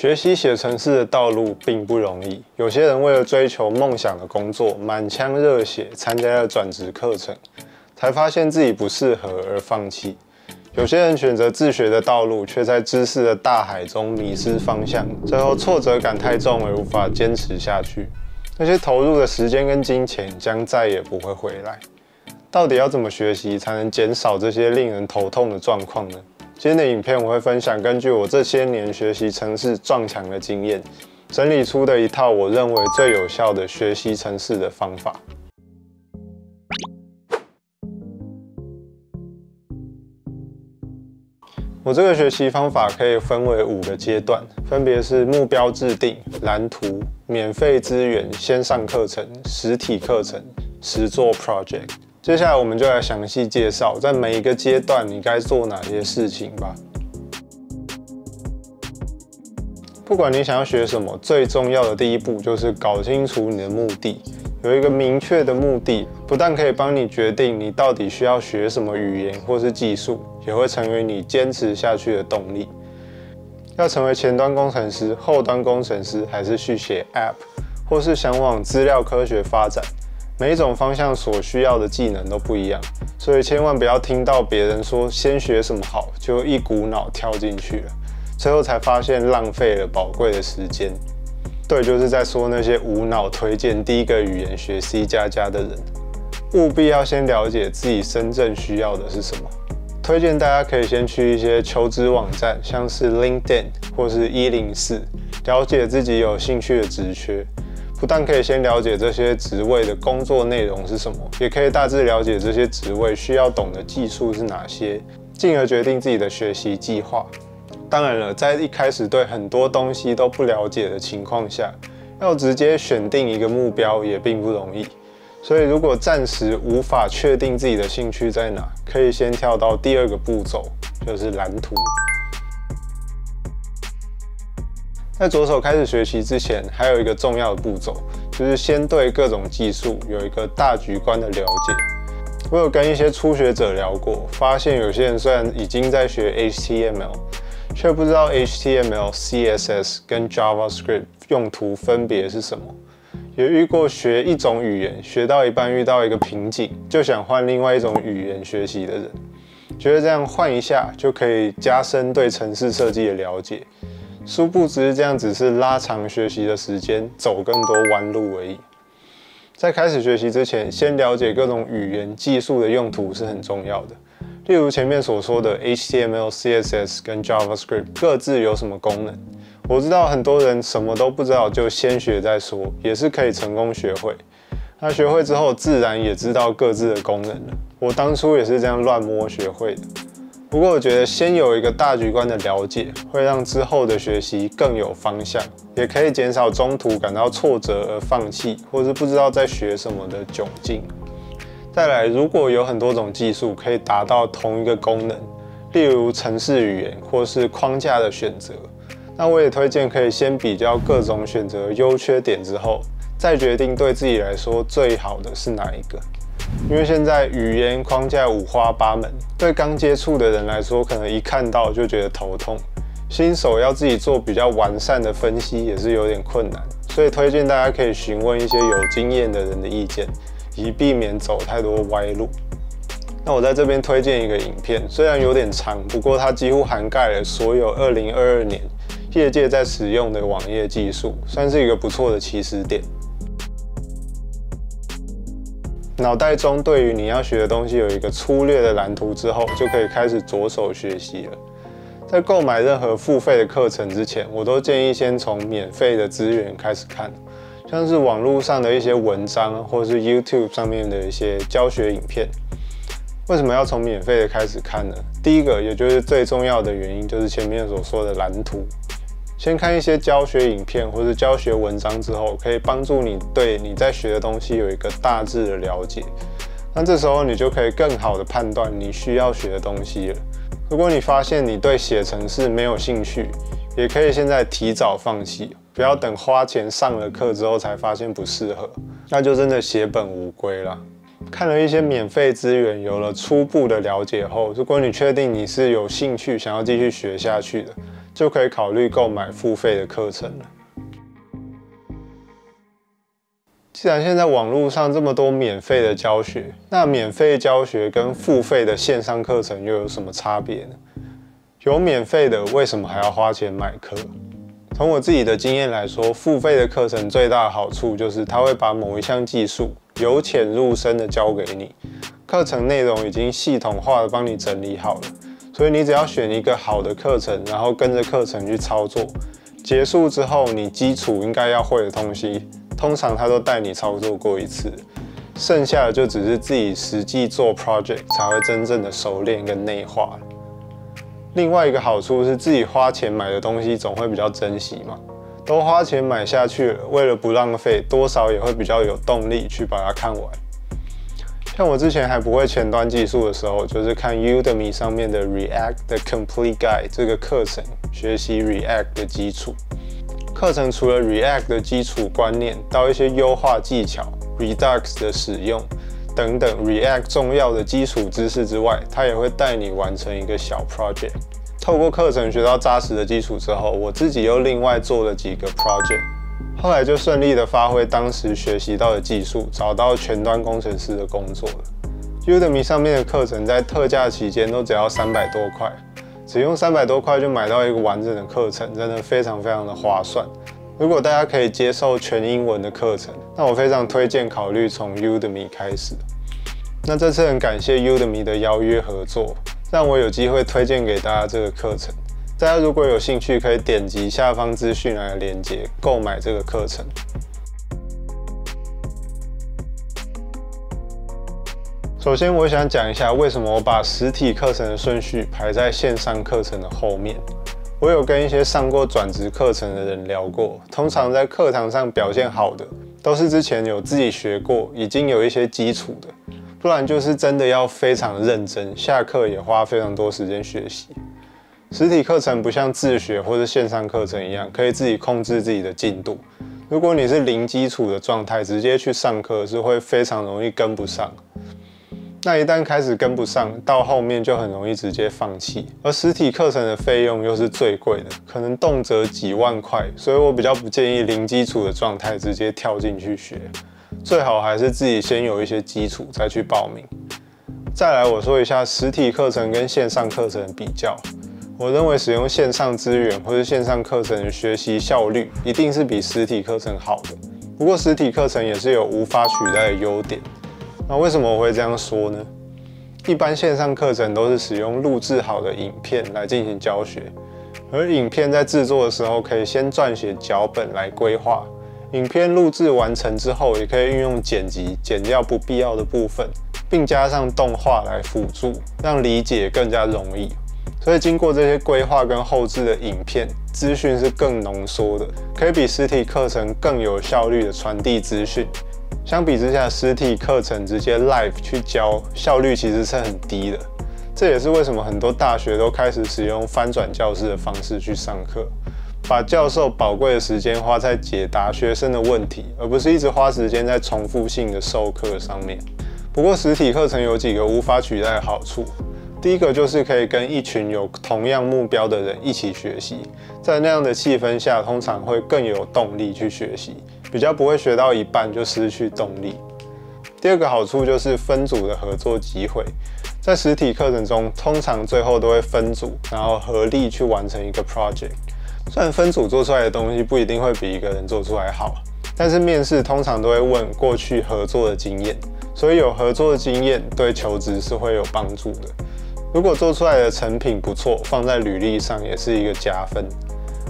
学习写程式的道路并不容易，有些人为了追求梦想的工作，满腔热血参加了转职课程，才发现自己不适合而放弃；有些人选择自学的道路，却在知识的大海中迷失方向，最后挫折感太重而无法坚持下去。那些投入的时间跟金钱将再也不会回来。到底要怎么学习才能减少这些令人头痛的状况呢？今天的影片我会分享根据我这些年学习程式撞墙的经验，整理出的一套我认为最有效的学习程式的方法。我这个学习方法可以分为五个阶段，分别是目标制定、蓝图、免费资源、先上课程、实体课程、实作 project。接下来我们就来详细介绍，在每一个阶段你该做哪些事情吧。不管你想要学什么，最重要的第一步就是搞清楚你的目的。有一个明确的目的，不但可以帮你决定你到底需要学什么语言或是技术，也会成为你坚持下去的动力。要成为前端工程师、后端工程师，还是去写 App，或是想往资料科学发展？每一种方向所需要的技能都不一样，所以千万不要听到别人说先学什么好，就一股脑跳进去了，最后才发现浪费了宝贵的时间。对，就是在说那些无脑推荐第一个语言学 C 加加的人，务必要先了解自己真正需要的是什么。推荐大家可以先去一些求职网站，像是 LinkedIn 或是一零四，了解自己有兴趣的职缺。不但可以先了解这些职位的工作内容是什么，也可以大致了解这些职位需要懂的技术是哪些，进而决定自己的学习计划。当然了，在一开始对很多东西都不了解的情况下，要直接选定一个目标也并不容易。所以，如果暂时无法确定自己的兴趣在哪，可以先跳到第二个步骤，就是蓝图。在着手开始学习之前，还有一个重要的步骤，就是先对各种技术有一个大局观的了解。我有跟一些初学者聊过，发现有些人虽然已经在学 HTML，却不知道 HTML、CSS 跟 JavaScript 用途分别是什么。也遇过学一种语言学到一半遇到一个瓶颈，就想换另外一种语言学习的人，觉得这样换一下就可以加深对城市设计的了解。殊不知，这样只是拉长学习的时间，走更多弯路而已。在开始学习之前，先了解各种语言技术的用途是很重要的。例如前面所说的 HTML、CSS 跟 JavaScript 各自有什么功能。我知道很多人什么都不知道，就先学再说，也是可以成功学会。那学会之后，自然也知道各自的功能了。我当初也是这样乱摸学会的。不过我觉得先有一个大局观的了解，会让之后的学习更有方向，也可以减少中途感到挫折而放弃，或是不知道在学什么的窘境。再来，如果有很多种技术可以达到同一个功能，例如程式语言或是框架的选择，那我也推荐可以先比较各种选择优缺点之后，再决定对自己来说最好的是哪一个。因为现在语言框架五花八门，对刚接触的人来说，可能一看到就觉得头痛。新手要自己做比较完善的分析，也是有点困难。所以推荐大家可以询问一些有经验的人的意见，以避免走太多歪路。那我在这边推荐一个影片，虽然有点长，不过它几乎涵盖了所有2022年业界在使用的网页技术，算是一个不错的起始点。脑袋中对于你要学的东西有一个粗略的蓝图之后，就可以开始着手学习了。在购买任何付费的课程之前，我都建议先从免费的资源开始看，像是网络上的一些文章，或是 YouTube 上面的一些教学影片。为什么要从免费的开始看呢？第一个，也就是最重要的原因，就是前面所说的蓝图。先看一些教学影片或者教学文章之后，可以帮助你对你在学的东西有一个大致的了解。那这时候你就可以更好的判断你需要学的东西了。如果你发现你对写程式没有兴趣，也可以现在提早放弃，不要等花钱上了课之后才发现不适合，那就真的血本无归了。看了一些免费资源，有了初步的了解后，如果你确定你是有兴趣想要继续学下去的。就可以考虑购买付费的课程了。既然现在网络上这么多免费的教学，那免费教学跟付费的线上课程又有什么差别呢？有免费的，为什么还要花钱买课？从我自己的经验来说，付费的课程最大的好处就是它会把某一项技术由浅入深的教给你，课程内容已经系统化的帮你整理好了，所以你只要选一个好的课程，然后跟着课程去操作，结束之后你基础应该要会的东西。通常他都带你操作过一次，剩下的就只是自己实际做 project 才会真正的熟练跟内化。另外一个好处是自己花钱买的东西总会比较珍惜嘛，都花钱买下去了，为了不浪费，多少也会比较有动力去把它看完。像我之前还不会前端技术的时候，就是看 Udemy 上面的 React 的 Complete Guide 这个课程，学习 React 的基础。课程除了 React 的基础观念，到一些优化技巧、Redux 的使用等等 React 重要的基础知识之外，它也会带你完成一个小 project。透过课程学到扎实的基础之后，我自己又另外做了几个 project，后来就顺利的发挥当时学习到的技术，找到全端工程师的工作了。Udemy 上面的课程在特价期间都只要三百多块。只用三百多块就买到一个完整的课程，真的非常非常的划算。如果大家可以接受全英文的课程，那我非常推荐考虑从 Udemy 开始。那这次很感谢 Udemy 的邀约合作，让我有机会推荐给大家这个课程。大家如果有兴趣，可以点击下方资讯栏的链接购买这个课程。首先，我想讲一下为什么我把实体课程的顺序排在线上课程的后面。我有跟一些上过转职课程的人聊过，通常在课堂上表现好的，都是之前有自己学过，已经有一些基础的，不然就是真的要非常认真，下课也花非常多时间学习。实体课程不像自学或者线上课程一样，可以自己控制自己的进度。如果你是零基础的状态，直接去上课是会非常容易跟不上。那一旦开始跟不上，到后面就很容易直接放弃。而实体课程的费用又是最贵的，可能动辄几万块，所以我比较不建议零基础的状态直接跳进去学，最好还是自己先有一些基础再去报名。再来我说一下实体课程跟线上课程比较，我认为使用线上资源或是线上课程的学习效率一定是比实体课程好的，不过实体课程也是有无法取代的优点。那为什么我会这样说呢？一般线上课程都是使用录制好的影片来进行教学，而影片在制作的时候可以先撰写脚本来规划，影片录制完成之后，也可以运用剪辑剪掉不必要的部分，并加上动画来辅助，让理解更加容易。所以经过这些规划跟后置的影片，资讯是更浓缩的，可以比实体课程更有效率的传递资讯。相比之下，实体课程直接 live 去教，效率其实是很低的。这也是为什么很多大学都开始使用翻转教室的方式去上课，把教授宝贵的时间花在解答学生的问题，而不是一直花时间在重复性的授课上面。不过，实体课程有几个无法取代的好处。第一个就是可以跟一群有同样目标的人一起学习，在那样的气氛下，通常会更有动力去学习。比较不会学到一半就失去动力。第二个好处就是分组的合作机会，在实体课程中，通常最后都会分组，然后合力去完成一个 project。虽然分组做出来的东西不一定会比一个人做出来好，但是面试通常都会问过去合作的经验，所以有合作的经验对求职是会有帮助的。如果做出来的成品不错，放在履历上也是一个加分。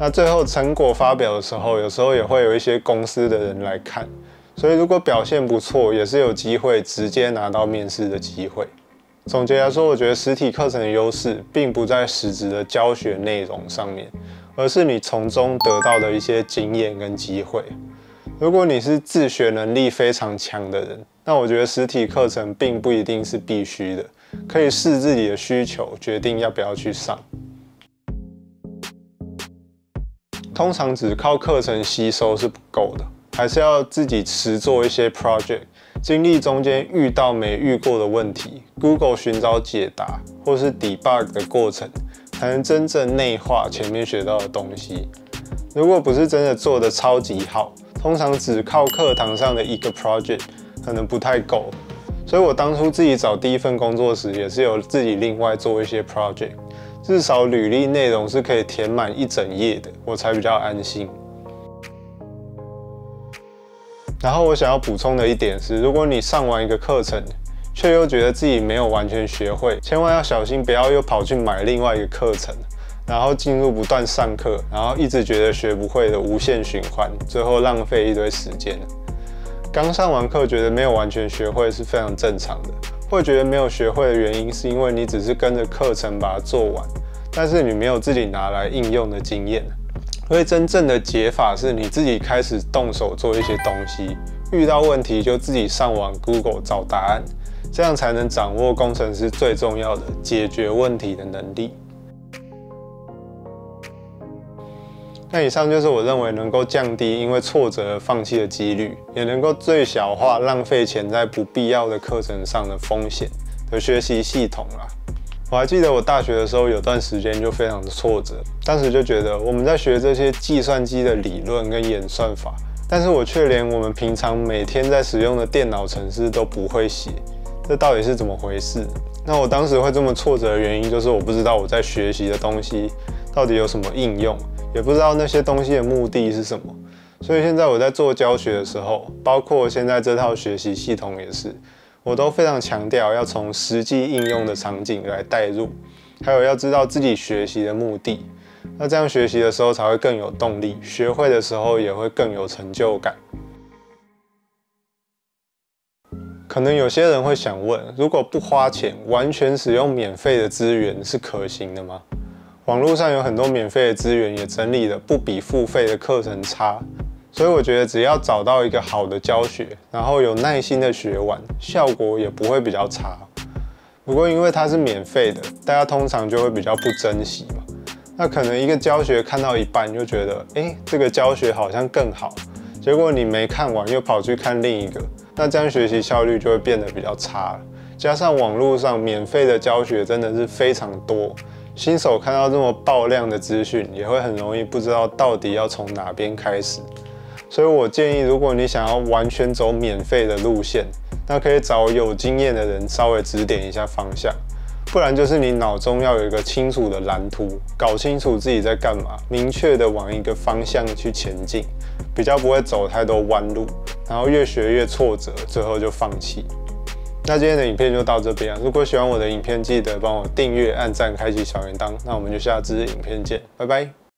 那最后成果发表的时候，有时候也会有一些公司的人来看，所以如果表现不错，也是有机会直接拿到面试的机会。总结来说，我觉得实体课程的优势并不在实质的教学内容上面，而是你从中得到的一些经验跟机会。如果你是自学能力非常强的人，那我觉得实体课程并不一定是必须的，可以视自己的需求决定要不要去上。通常只靠课程吸收是不够的，还是要自己持做一些 project，经历中间遇到没遇过的问题，Google 寻找解答，或是 debug 的过程，才能真正内化前面学到的东西。如果不是真的做的超级好，通常只靠课堂上的一个 project 可能不太够。所以我当初自己找第一份工作时，也是有自己另外做一些 project，至少履历内容是可以填满一整页的，我才比较安心。然后我想要补充的一点是，如果你上完一个课程，却又觉得自己没有完全学会，千万要小心，不要又跑去买另外一个课程，然后进入不断上课，然后一直觉得学不会的无限循环，最后浪费一堆时间。刚上完课觉得没有完全学会是非常正常的，会觉得没有学会的原因是因为你只是跟着课程把它做完，但是你没有自己拿来应用的经验。所以真正的解法是你自己开始动手做一些东西，遇到问题就自己上网 Google 找答案，这样才能掌握工程师最重要的解决问题的能力。那以上就是我认为能够降低因为挫折而放弃的几率，也能够最小化浪费钱在不必要的课程上的风险的学习系统啦。我还记得我大学的时候有段时间就非常的挫折，当时就觉得我们在学这些计算机的理论跟演算法，但是我却连我们平常每天在使用的电脑程式都不会写，这到底是怎么回事？那我当时会这么挫折的原因，就是我不知道我在学习的东西到底有什么应用。也不知道那些东西的目的是什么，所以现在我在做教学的时候，包括现在这套学习系统也是，我都非常强调要从实际应用的场景来带入，还有要知道自己学习的目的，那这样学习的时候才会更有动力，学会的时候也会更有成就感。可能有些人会想问，如果不花钱，完全使用免费的资源是可行的吗？网络上有很多免费的资源，也整理了不比付费的课程差，所以我觉得只要找到一个好的教学，然后有耐心的学完，效果也不会比较差。不过因为它是免费的，大家通常就会比较不珍惜嘛。那可能一个教学看到一半就觉得，哎，这个教学好像更好，结果你没看完又跑去看另一个，那这样学习效率就会变得比较差了。加上网络上免费的教学真的是非常多。新手看到这么爆量的资讯，也会很容易不知道到底要从哪边开始。所以我建议，如果你想要完全走免费的路线，那可以找有经验的人稍微指点一下方向。不然就是你脑中要有一个清楚的蓝图，搞清楚自己在干嘛，明确的往一个方向去前进，比较不会走太多弯路，然后越学越挫折，最后就放弃。那今天的影片就到这边如果喜欢我的影片，记得帮我订阅、按赞、开启小铃铛。那我们就下支影片见，拜拜。